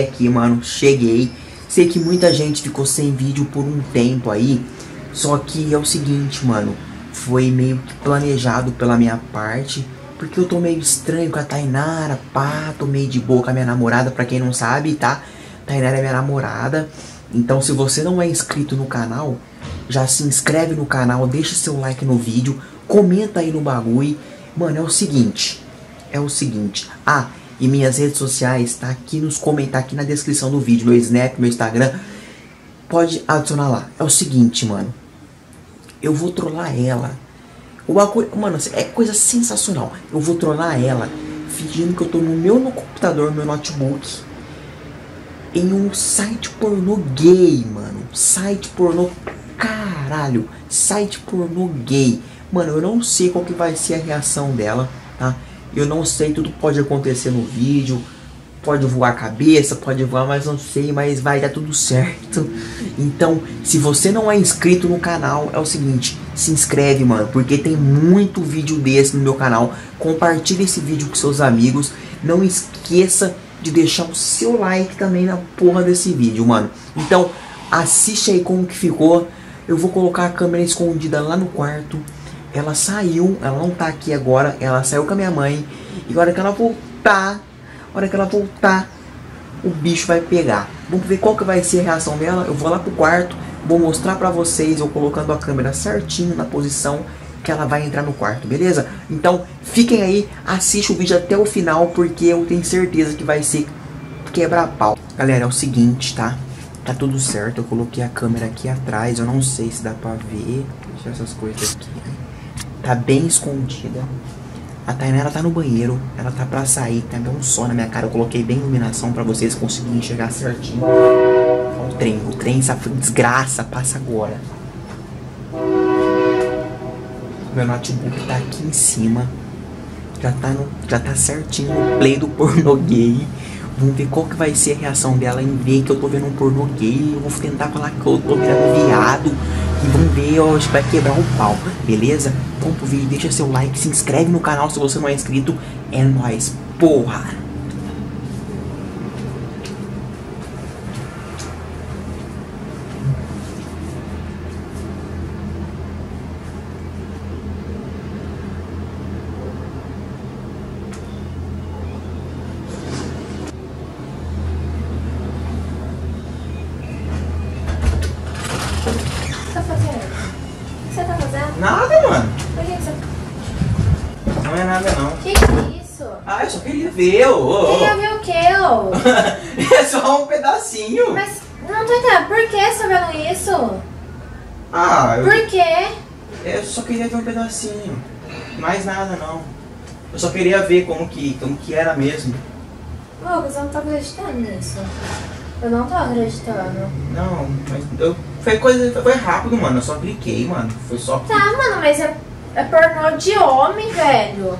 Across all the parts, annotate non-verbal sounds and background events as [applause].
aqui, mano. Cheguei. Sei que muita gente ficou sem vídeo por um tempo aí. Só que é o seguinte, mano. Foi meio que planejado pela minha parte. Porque eu tô meio estranho com a Tainara, pá. Tô meio de boa com a minha namorada, pra quem não sabe, tá? Tainara é minha namorada. Então se você não é inscrito no canal, já se inscreve no canal, deixa seu like no vídeo, comenta aí no bagulho. Mano, é o seguinte. É o seguinte. Ah, e minhas redes sociais tá aqui nos comentários, aqui na descrição do vídeo. Meu Snap, meu Instagram. Pode adicionar lá. É o seguinte, mano. Eu vou trollar ela. O bagulho, mano, é coisa sensacional. Eu vou trollar ela fingindo que eu tô no meu no computador, meu notebook em um site pornô gay, mano. Site pornô caralho. Site pornô gay. Mano, eu não sei qual que vai ser a reação dela, tá? Eu não sei, tudo pode acontecer no vídeo. Pode voar a cabeça, pode voar, mas não sei, mas vai dar tudo certo. Então, se você não é inscrito no canal, é o seguinte, se inscreve, mano, porque tem muito vídeo desse no meu canal. Compartilhe esse vídeo com seus amigos. Não esqueça de deixar o seu like também na porra desse vídeo, mano. Então, assiste aí como que ficou. Eu vou colocar a câmera escondida lá no quarto. Ela saiu, ela não tá aqui agora, ela saiu com a minha mãe. E a hora que ela voltar, hora que ela voltar, o bicho vai pegar. Vamos ver qual que vai ser a reação dela. Eu vou lá pro quarto, vou mostrar pra vocês eu colocando a câmera certinho na posição que ela vai entrar no quarto, beleza? Então, fiquem aí, assiste o vídeo até o final, porque eu tenho certeza que vai ser quebra-pau. Galera, é o seguinte, tá? Tá tudo certo, eu coloquei a câmera aqui atrás, eu não sei se dá pra ver. Deixa essas coisas aqui. Tá bem escondida. A Tainara tá no banheiro, ela tá pra sair, tá um sol na minha cara, eu coloquei bem iluminação pra vocês conseguirem enxergar certinho. O trem, o trem, essa desgraça, passa agora. Meu notebook tá aqui em cima. Já tá, no, já tá certinho no play do pornô gay. Vamos ver qual que vai ser a reação dela em ver que eu tô vendo um pornô gay. Eu vou tentar falar que eu tô virando viado. E vamos ver, que vai quebrar o pau, beleza? Vamos pro vídeo, deixa seu like, se inscreve no canal se você não é inscrito. É nóis, porra! Nada, mano. Por que que você... Não é nada, não. Que que é isso? Ah, eu só queria ver, ô. ô. Queria ver o quê, ô? [laughs] é só um pedacinho. Mas não tô entendendo. Por que você tá vendo isso? Ah, eu, Por quê? eu só queria ver um pedacinho. Mais nada, não. Eu só queria ver como que, como que era mesmo. Lucas, eu não tô acreditando nisso. Eu não tô acreditando. Não, mas eu, foi coisa, foi rápido, mano. Eu só cliquei, mano. Foi só. Tá, mano, mas é, é pornô de homem, velho.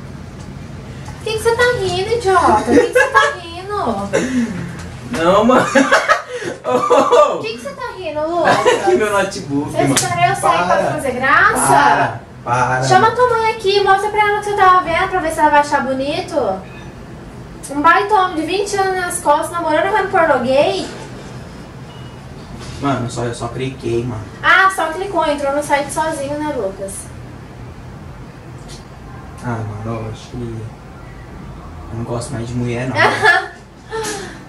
Por que, que você tá rindo, idiota? Por que, que você tá rindo? Não, mano. Por oh, que, que você tá rindo, [laughs] aqui Lucas? meu notebook, Você esperou eu sair pra fazer graça? Para, para. Chama tua mãe aqui, mostra pra ela o que você tava vendo pra ver se ela vai achar bonito. Um baita homem de 20 anos nas costas, namorando vendo pornô gay. Mano, só, eu só cliquei, mano. Ah, só clicou, entrou no site sozinho, né, Lucas? Ah, mano, eu acho que. Eu não gosto mais de mulher, não. [laughs]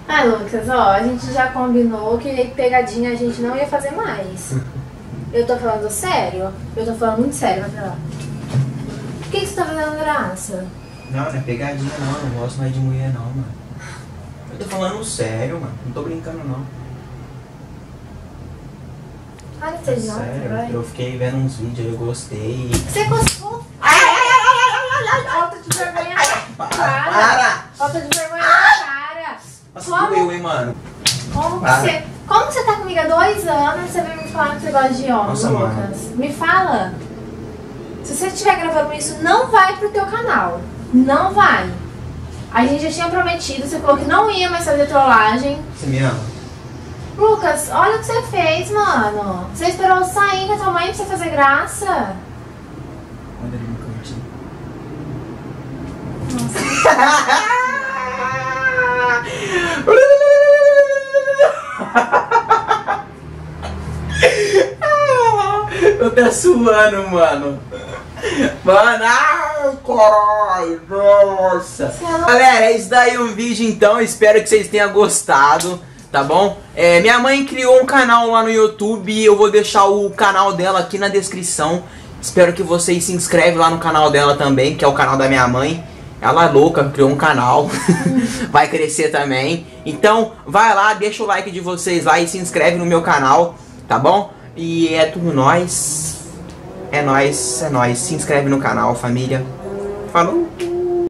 Ah, Lucas, ó, a gente já combinou que pegadinha a gente não ia fazer mais. [laughs] Eu tô falando sério? Eu tô falando muito sério, vai pra lá. Por que, que você tá fazendo graça? Não, não é pegadinha, não. Eu não gosto mais de mulher, não, mano. Eu tô falando sério, mano. Não tô brincando, não. Você sério. Eu fiquei vendo uns vídeos aí, eu gostei. Você gostou? Falta de vergonha na cara. Para! Falta de vergonha na cara. Nossa, Como? doeu, hein, mano. Como Para. você, como você tá comigo há dois anos e você vem me falar que você gosta de homem, Nossa, Lucas? mano. Me fala. Se você estiver gravando isso, não vai pro teu canal. Não vai. A gente já tinha prometido, você falou que não ia mais fazer trollagem. Você me ama? Lucas, olha o que você fez, mano. Você esperou eu sair com a tua mãe pra você fazer graça. Olha ali no cantinho. Nossa. Eu tô suando, mano. Mano, ai, caralho, nossa. Galera, é isso daí o vídeo então. Espero que vocês tenham gostado, tá bom? É, minha mãe criou um canal lá no YouTube. Eu vou deixar o canal dela aqui na descrição. Espero que vocês se inscrevem lá no canal dela também, que é o canal da minha mãe. Ela é louca, criou um canal. [laughs] vai crescer também. Então, vai lá, deixa o like de vocês lá e se inscreve no meu canal, tá bom? E é tudo nós. É nós, é nós. Se inscreve no canal, família. Falou!